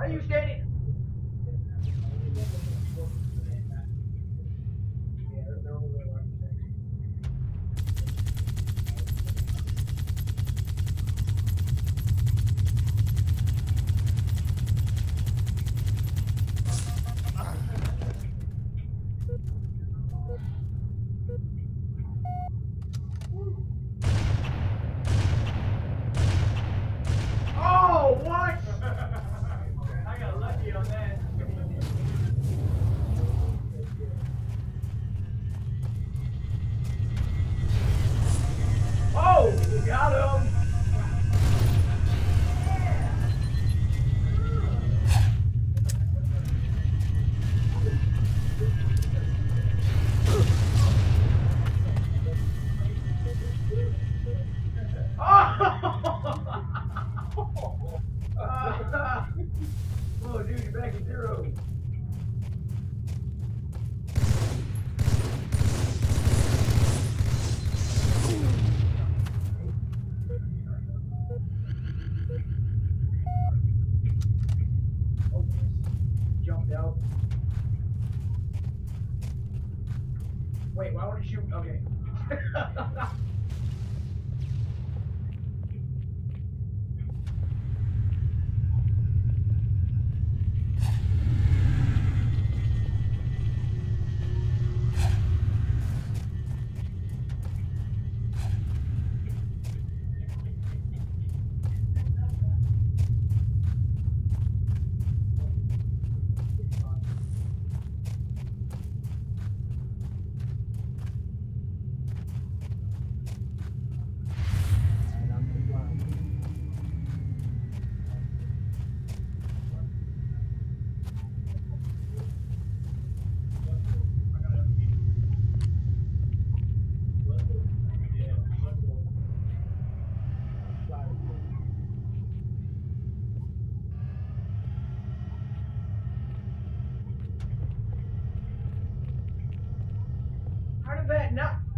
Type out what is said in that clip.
Why are you standing? Okay. Did not?